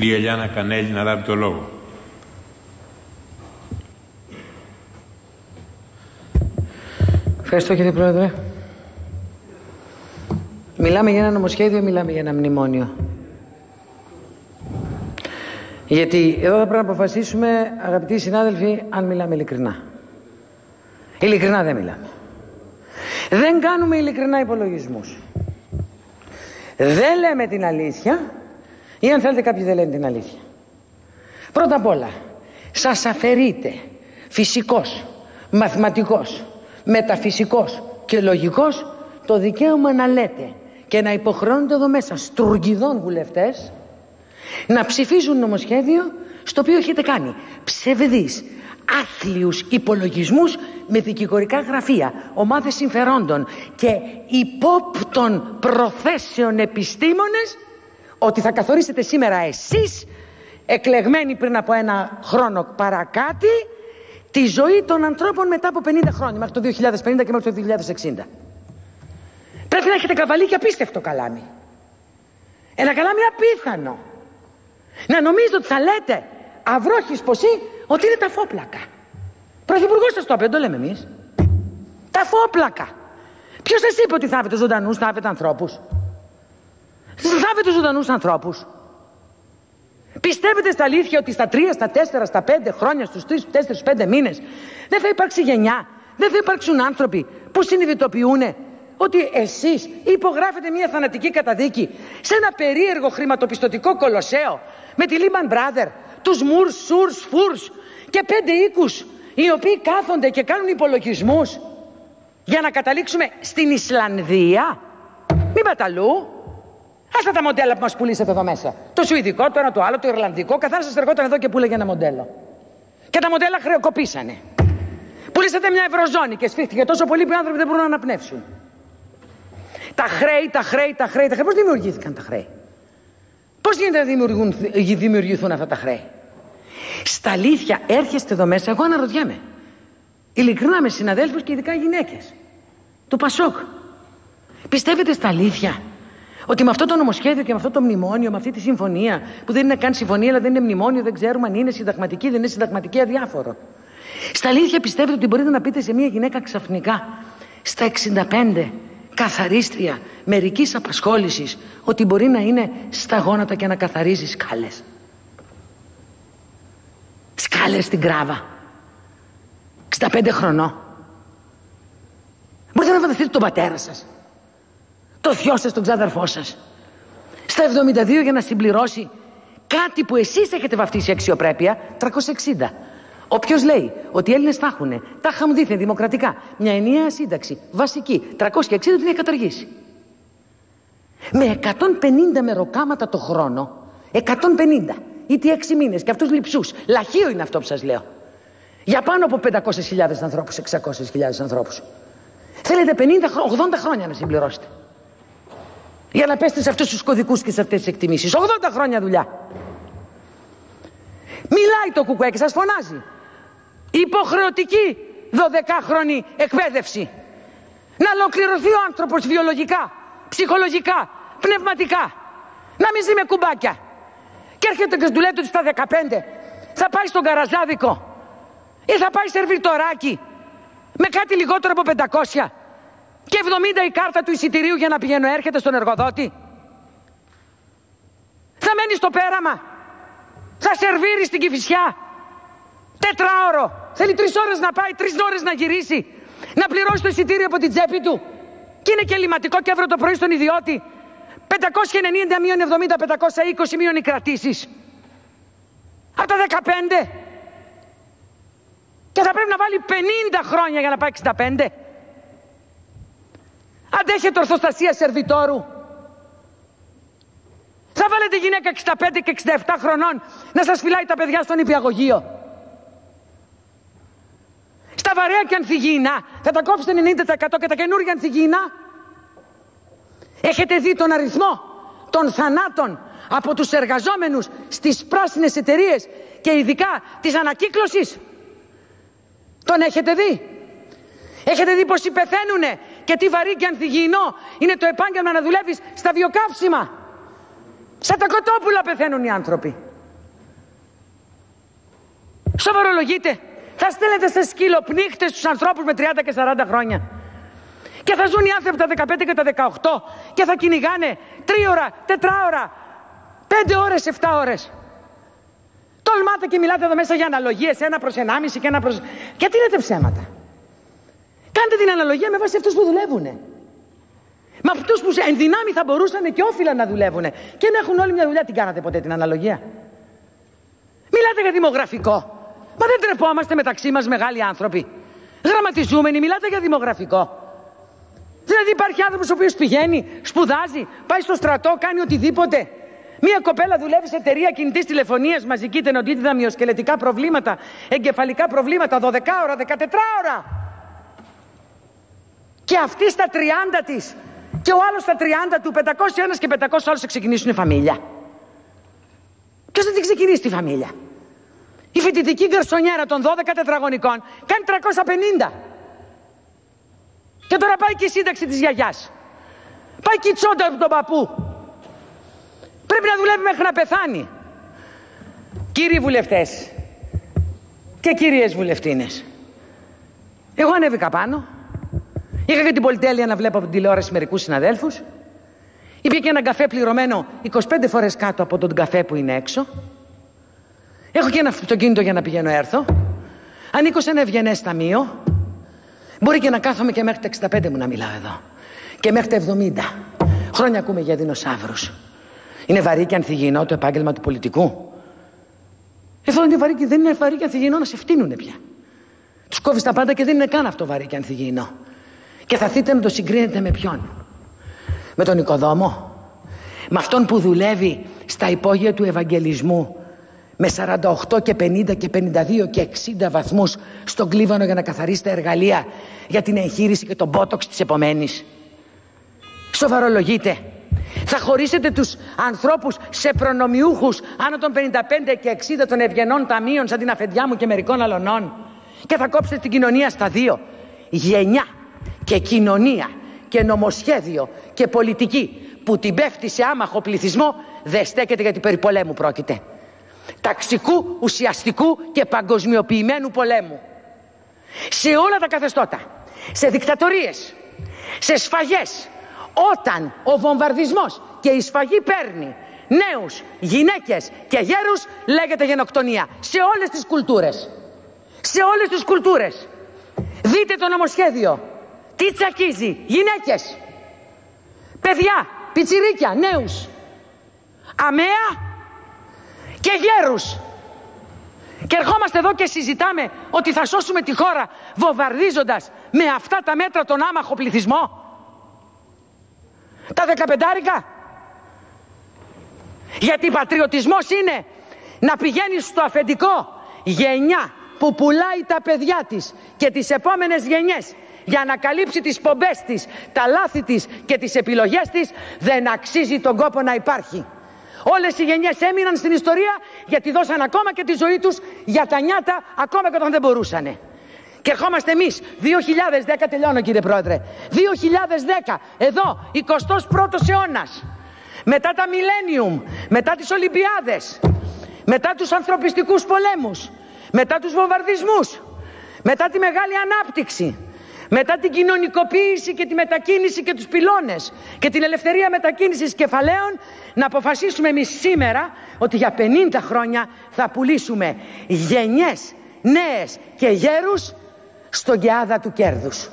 κυρία Ελιάνα Κανέλη να λάβει το λόγο. Ευχαριστώ κύριε Πρόεδρε. Μιλάμε για ένα νομοσχέδιο, μιλάμε για ένα μνημόνιο. Γιατί εδώ θα πρέπει να αποφασίσουμε, αγαπητοί συνάδελφοι, αν μιλάμε ειλικρινά. Ειλικρινά δεν μιλάμε. Δεν κάνουμε ειλικρινά υπολογισμούς. Δεν λέμε την αλήθεια ή αν θέλετε κάποιοι δεν λένε την αλήθεια. Πρώτα απ' όλα, σας αφαιρείτε φυσικός, μαθηματικός, μεταφυσικός και λογικός το δικαίωμα να λέτε και να υποχρεώνετε εδώ μέσα στουργιδών βουλευτές να ψηφίζουν νομοσχέδιο στο οποίο έχετε κάνει ψευδείς, άθλιους υπολογισμούς με δικηγορικά γραφεία, ομάδες συμφερόντων και υπόπτων προθέσεων επιστήμονες ότι θα καθορίσετε σήμερα εσείς εκλεγμένοι πριν από ένα χρόνο παρακάτι τη ζωή των ανθρώπων μετά από 50 χρόνια μέχρι το 2050 και μέχρι το 2060 πρέπει να έχετε καβαλεί και απίστευτο καλάμι. Ένα καλάμι απίθανο. Να νομίζετε ότι θα λέτε αυρόχης ποσή ότι είναι τα φόπλακα. Πρωθυπουργός σας το είπε, το λέμε εμείς. Τα φόπλακα. Ποιος σας είπε ότι θα άβετε ζωντανούς, θα άβετε ανθρώπους Θάβετε ζωντανούς ανθρώπους. Πιστεύετε στα αλήθεια ότι στα τρία, στα τέσσερα, στα πέντε χρόνια, στους τρεις, τέσσερις, πέντε μήνες δεν θα υπάρξει γενιά, δεν θα υπάρξουν άνθρωποι που συνειδητοποιούν ότι εσείς υπογράφετε μια θανατική καταδίκη σε ένα περίεργο χρηματοπιστωτικό κολοσσέο με τη Lehman Brothers, τους Μουρς, Σουρς, Φουρς και πέντε οίκους οι οποίοι κάθονται και κάνουν υπολογισμούς για να καταλήξουμε στην Ισλανδία. Μην παταλού. Άστα τα μοντέλα που μας πουλήσατε εδώ μέσα. Το σουηδικό, το ένα το άλλο, το ιρλανδικό. Καθάρα σας ερχόταν εδώ και πουλέγε ένα μοντέλο. Και τα μοντέλα χρεοκοπήσανε. Πουλήσατε μια ευρωζώνη και σφίχτηκε τόσο πολύ που οι άνθρωποι δεν μπορούν να αναπνεύσουν. Τα χρέη, τα χρέη, τα χρέη, τα χρέη. Πώς δημιουργήθηκαν τα χρέη; Πώς γίνεται να δημιουργηθούν, δημιουργηθούν αυτά τα χρέη; Στα αλήθεια έρχεστε εδώ μέσα, εγώ αναρωτιέμαι. Ειλικρινά με συναδέλφους και ειδικά γυναίκες. Του Πασόκ. Πιστεύετε στα αλήθεια; Ότι με αυτό το νομοσχέδιο και με αυτό το μνημόνιο, με αυτή τη συμφωνία, που δεν είναι καν συμφωνία, αλλά δεν είναι μνημόνιο, δεν ξέρουμε αν είναι συνταγματική, δεν είναι συνταγματική, αδιάφορο. Στα αλήθεια πιστεύετε ότι μπορείτε να πείτε σε μια γυναίκα ξαφνικά, στα 65, καθαρίστρια μερικής απασχόλησης, ότι μπορεί να είναι στα γόνατα και να καθαρίζεις σκάλες. Σκάλες στην κράβα. 65 χρονών. Μπορείτε να φανταστείτε τον πατέρα σας το θειό σας, τον ξάδερφό σας. Στα 72 για να συμπληρώσει κάτι που εσείς έχετε βαφτίσει αξιοπρέπεια, 360. Όποιος λέει ότι οι Έλληνες θα έχουν, τα είχαμε δίθεν δημοκρατικά, μια ενιαία σύνταξη, βασική, 360 την έχει καταργήσει. Με 150 μεροκάματα το χρόνο, 150, είτε 6 μήνες και αυτούς λυψού. Λαχείο είναι αυτό που σας λέω. Για πάνω από 500.000 ανθρώπους, 600.000 ανθρώπους. Θέλετε 50, 80 χρόνια να συμπληρώσετε. Για να πέστε σε αυτούς τους κωδικούς και σε αυτές τις εκτιμήσεις. 80 χρόνια δουλειά. Μιλάει το κουκουέ και σας φωνάζει. Υποχρεωτική 12χρονη εκπαίδευση. Να ολοκληρωθεί ο άνθρωπος βιολογικά, ψυχολογικά, πνευματικά. Να μην ζει με κουμπάκια. Και έρχεται και του λέτε ότι στα 15 θα πάει στον καραζάδικο ή θα πάει σερβιτοράκι με κάτι λιγότερο από 500 και 70 η κάρτα του εισιτηρίου για να πηγαίνω έρχεται στον εργοδότη. Θα μένεις στο πέραμα. Θα σερβίρεις στην Κηφισιά. Τετράωρο. Θέλει τρεις ώρες να πάει, τρεις ώρες να γυρίσει. Να πληρώσει το εισιτήριο από την τσέπη του. Και είναι και λιματικό και έβρε το πρωί στον ιδιώτη. 590 μείον 70, 520 μείον οι κρατήσεις. Από τα 15. Και θα πρέπει να βάλει 50 χρόνια για να πάει 65. Αντέχετε ορθοστασία σερβιτόρου. Θα βάλετε γυναίκα 65 και 67 χρονών να σας φυλάει τα παιδιά στον υπηαγωγείο. Στα βαρέα και ανθυγίνα θα τα κόψετε 90% και τα καινούργια ανθυγίνα. Έχετε δει τον αριθμό των θανάτων από τους εργαζόμενους στις πράσινες εταιρείες και ειδικά της ανακύκλωσης; Τον έχετε δει; Έχετε δει πως πεθαίνουνε και τι βαρύ και ανθυγιεινό είναι το επάγγελμα να δουλεύεις στα βιοκαύσιμα. Σαν τα κοτόπουλα πεθαίνουν οι άνθρωποι. Σοβαρολογείτε. Θα στέλνετε σε σκυλοπνίχτες τους ανθρώπους με 30 και 40 χρόνια. Και θα ζουν οι άνθρωποι τα 15 και τα 18 και θα κυνηγάνε 3 ώρα, 4 ώρα, 5 ώρες, 7 ώρες. Τολμάτε και μιλάτε εδώ μέσα για αναλογίες, ένα προς ενάμιση και ένα προς... Γιατί λέτε ψέματα; Κάντε την αναλογία με βάση αυτούς που δουλεύουν. Με αυτούς που εν δυνάμει θα μπορούσαν και όφυλα να δουλεύουν και να έχουν όλη μια δουλειά. Την κάνατε ποτέ την αναλογία; Μιλάτε για δημογραφικό. Μα δεν τρεπόμαστε μεταξύ μας μεγάλοι άνθρωποι. Γραμματιζούμενοι, μιλάτε για δημογραφικό. Δηλαδή υπάρχει άνθρωπος ο οποίος πηγαίνει, σπουδάζει, πάει στο στρατό, κάνει οτιδήποτε. Μία κοπέλα δουλεύει σε εταιρεία κινητής τηλεφωνίας, μαζική τενοντίτιδα, μειοσκελετικά προβλήματα, εγκεφαλικά προβλήματα, 12 ώρα, 14 ώρα. Και αυτή στα 30 της και ο άλλος στα 30 του, 501 και 500 άλλους θα ξεκινήσουν φαμίλια. Ποιος θα την ξεκινήσει τη φαμίλια; Η φοιτητική γκαρσονιέρα των 12 τετραγωνικών κάνει 350. Και τώρα πάει και η σύνταξη της γιαγιάς. Πάει και η τσόντα από τον παππού. Πρέπει να δουλεύει μέχρι να πεθάνει. Κύριοι βουλευτές και κυρίες βουλευτίνες, εγώ ανέβηκα πάνω, είχα και την πολυτέλεια να βλέπω από την τηλεόραση μερικούς συναδέλφους, υπήρχε και ένα καφέ πληρωμένο 25 φορές κάτω από τον καφέ που είναι έξω, έχω και ένα αυτοκίνητο για να πηγαίνω έρθω, ανήκω σε ένα ευγενές ταμείο, μπορεί και να κάθομαι και μέχρι τα 65 μου να μιλάω εδώ και μέχρι τα 70. Χρόνια ακούμε για δεινοσαύρους. Είναι βαρύ και ανθυγιεινό το επάγγελμα του πολιτικού. Εδώ είναι βαρύ και δεν είναι βαρύ και ανθυγιεινό να σε φτύνουν πια. Τους κόβεις τα πάντα και δεν είναι καν αυτό βαρύ και ανθυγιεινό. Και θα θείτε να το συγκρίνετε με ποιον. Με τον οικοδόμο. Με αυτόν που δουλεύει στα υπόγεια του Ευαγγελισμού με 48 και 50 και 52 και 60 βαθμούς στον κλίβανο για να καθαρίσει τα εργαλεία για την εγχείρηση και τον μπότοξ της επομένης. Σοβαρολογείτε. Θα χωρίσετε τους ανθρώπους σε προνομιούχους άνω των 55 και 60 των ευγενών ταμείων σαν την αφεντιά μου και μερικών αλωνών και θα κόψετε την κοινωνία στα δύο. Γενιά και κοινωνία και νομοσχέδιο και πολιτική που την πέφτει σε άμαχο πληθυσμό δεν στέκεται γιατί περί πολέμου πρόκειται. Ταξικού, ουσιαστικού και παγκοσμιοποιημένου πολέμου. Σε όλα τα καθεστώτα, σε δικτατορίες, σε σφαγές, όταν ο βομβαρδισμός και η σφαγή παίρνει νέους, γυναίκες και γέρους λέγεται γενοκτονία σε όλες τις κουλτούρες σε όλες τις κουλτούρες δείτε το νομοσχέδιο τι τσακίζει γυναίκες. Παιδιά, πιτσιρίκια, νέους. Αμαία και γέρους. Και ερχόμαστε εδώ και συζητάμε ότι θα σώσουμε τη χώρα βομβαρδίζοντας με αυτά τα μέτρα τον άμαχο πληθυσμό. Τα δεκαπεντάρικα. Γιατί πατριωτισμός είναι να πηγαίνεις στο αφεντικό γενιά που πουλάει τα παιδιά της και τις επόμενες γενιές για να καλύψει τις πομπές της, τα λάθη της και τις επιλογές της δεν αξίζει τον κόπο να υπάρχει. Όλες οι γενιές έμειναν στην ιστορία γιατί δώσαν ακόμα και τη ζωή τους για τα νιάτα ακόμα και όταν δεν μπορούσανε. Και ερχόμαστε εμείς 2010 τελειώνω κύριε Πρόεδρε 2010 εδώ 21ος αιώνας μετά τα Millennium μετά τις Ολυμπιάδες μετά τους ανθρωπιστικούς πολέμους μετά τους βομβαρδισμούς μετά τη μεγάλη ανάπτυξη μετά την κοινωνικοποίηση και τη μετακίνηση και τους πυλώνες και την ελευθερία μετακίνησης κεφαλαίων να αποφασίσουμε εμείς σήμερα ότι για 50 χρόνια θα πουλήσουμε γενιές νέες και γέρους στον κεάδα του κέρδους.